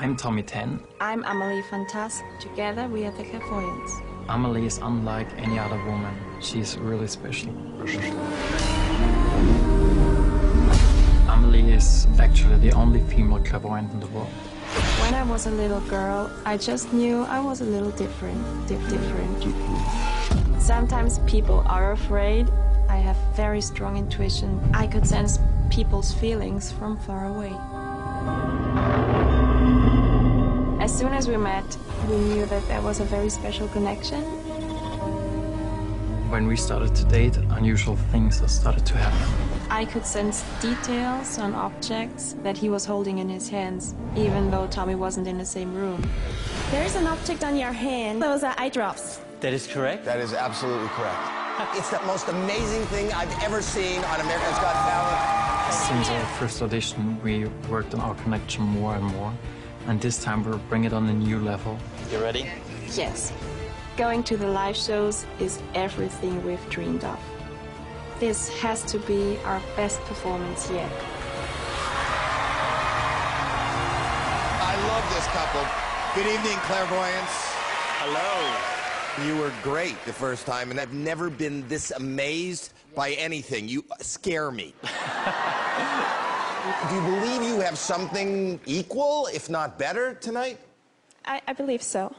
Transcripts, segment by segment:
I'm Thommy Ten. I'm Amelie van Tass. Together we are the Clairvoyants. Amelie is unlike any other woman. She's really special. Amelie is actually the only female clairvoyant in the world. When I was a little girl, I just knew I was a little different. Dif- different. Sometimes people are afraid. I have very strong intuition. I could sense people's feelings from far away. As soon as we met, we knew that there was a very special connection. When we started to date, unusual things started to happen. I could sense details on objects that he was holding in his hands, even though Thommy wasn't in the same room. There is an object on your hand. Those are eye drops. That is correct. That is absolutely correct. It's the most amazing thing I've ever seen on America's Got Talent. Since our first audition, we worked on our connection more and more. And this time we'll bring it on a new level. You ready? Yes, going to the live shows is everything we've dreamed of. This has to be our best performance yet. I love this couple. Good evening, Clairvoyants. Hello. You were great the first time, and I've never been this amazed by anything. You scare me. Do you believe you have something equal, if not better, tonight? I, I believe so.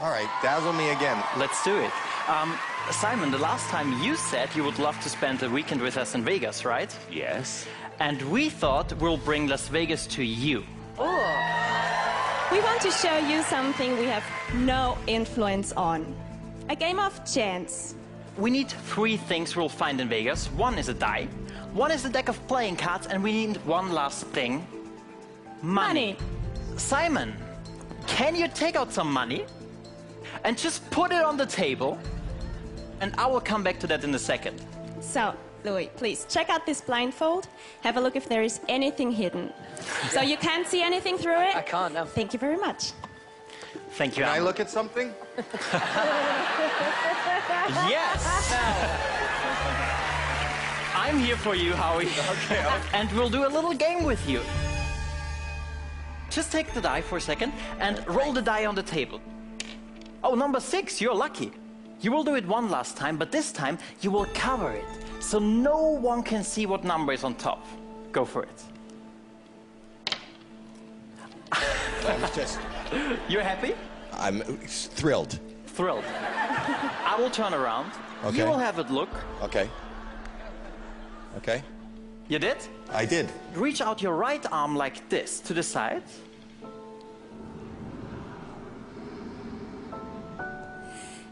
All right, dazzle me again. Let's do it. Um, Simon, the last time you said you would love to spend the weekend with us in Vegas, right? Yes. And we thought we'll bring Las Vegas to you. Oh. We want to show you something we have no influence on. A game of chance. We need three things we'll find in Vegas. One is a die, one is a deck of playing cards, and we need one last thing money. Simon, can you take out some money and just put it on the table? And I will come back to that in a second. So, Louis, please check out this blindfold. Have a look if there is anything hidden. So you can't see anything through it? I can't, no. Thank you very much. Thank you. Can I look at something? Yes! I'm here for you, Howie. Okay, And we'll do a little game with you. Just take the die for a second and roll the die on the table. Oh, number six, you're lucky. You will do it one last time, but this time you will cover it so no one can see what number is on top. Go for it. I'm just, You're happy? I'm thrilled. Thrilled. I will turn around. Okay. You will have it look. Okay. Okay. You did? I did. Reach out your right arm like this to the side.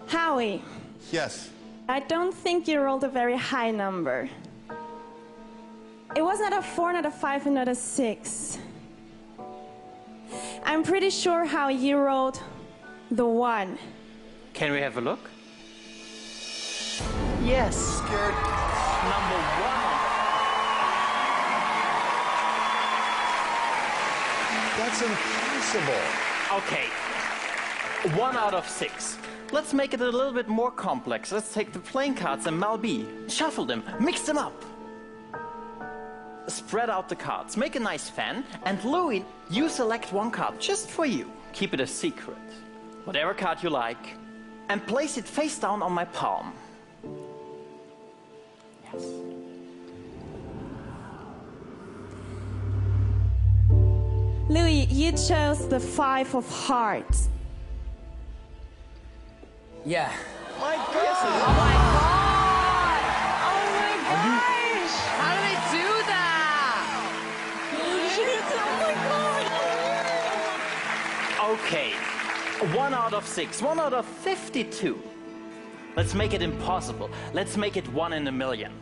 Howie, Yes. I don't think you rolled a very high number. It was not a four, not a five, and not a six. I'm pretty sure how you rolled the one. Can we have a look? Yes. Scared. Number one. That's impossible. Okay. One out of six. Let's make it a little bit more complex. Let's take the playing cards and Mel B. Shuffle them. Mix them up. Spread out the cards. Make a nice fan. And Louis, you select one card just for you. Keep it a secret. Whatever card you like. And place it face down on my palm. Yes. Louis, you chose the five of hearts. Yeah. My goodness. Oh my God! Oh my gosh! How do they do Okay. One out of six. One out of 52. Let's make it impossible. Let's make it one in a million.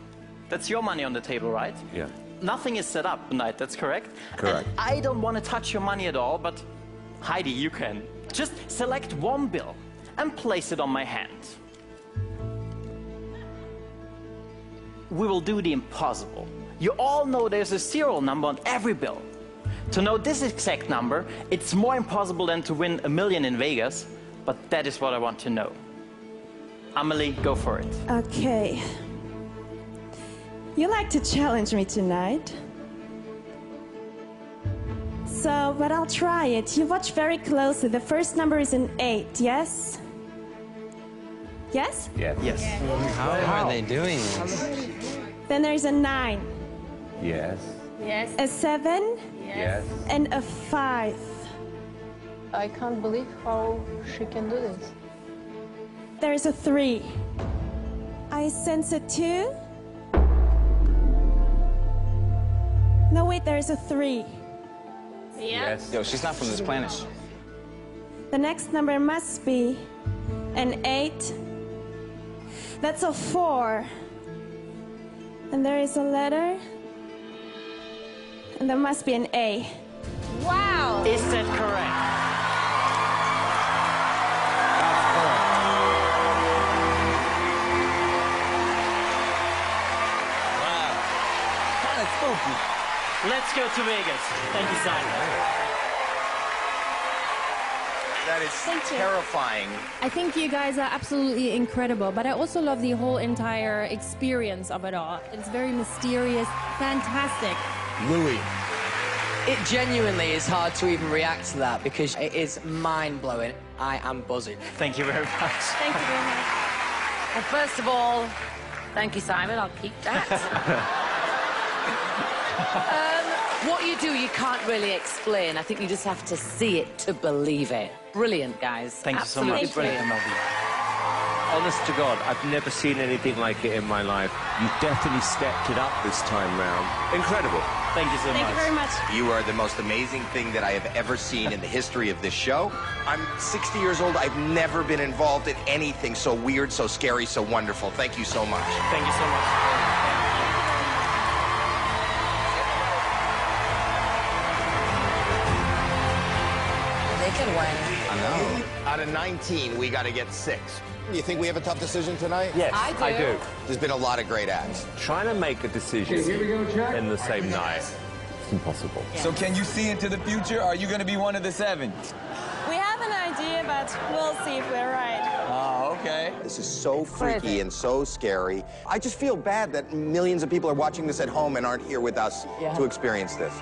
That's your money on the table, right? Yeah. Nothing is set up tonight, that's correct? Correct. And I don't want to touch your money at all, but Heidi, you can. Just select one bill and place it on my hand. We will do the impossible. You all know there's a serial number on every bill. To know this exact number, it's more impossible than to win a million in Vegas, but that is what I want to know. Amelie, go for it. Okay. You like to challenge me tonight? So, but I'll try it. You watch very closely. The first number is an eight, yes? Yes? Yes. Yes. How are they doing? Then there's a nine, Yes. Yes. a seven, Yes. and a five. I can't believe how she can do this. There's a three. I sense a two. No, wait, there's a three. Yes. Yo, she's not from this planet. The next number must be an eight. That's a four. And there is a letter. And there must be an A. Wow. Is that correct? Kind of spooky. Let's go to Vegas. Thank you, Simon. That is terrifying. I think you guys are absolutely incredible, but I also love the whole entire experience of it all. It's very mysterious, fantastic. Louis. It genuinely is hard to even react to that because it is mind blowing. I am buzzing. Thank you very much. Thank you very much. Well, first of all, thank you, Simon. I'll keep that. um, what you do, you can't really explain. I think you just have to see it to believe it. Brilliant, guys. Thank you so much. Brilliant. Honest to God, I've never seen anything like it in my life. You definitely stepped it up this time round. Incredible. Thank you so Thank much. Thank you very much. You are the most amazing thing that I have ever seen in the history of this show. I'm 60 years old. I've never been involved in anything so weird, so scary, so wonderful. Thank you so much. Thank you so much. Out of 19, we got to get six. You think we have a tough decision tonight? Yes, I do. I do. There's been a lot of great acts. Trying to make a decision in the same night, it's impossible. So can you see into the future? Are you going to be one of the seven? We have an idea, but we'll see if we're right. Oh, okay. This is so freaky and so scary. I just feel bad that millions of people are watching this at home and aren't here with us to experience this.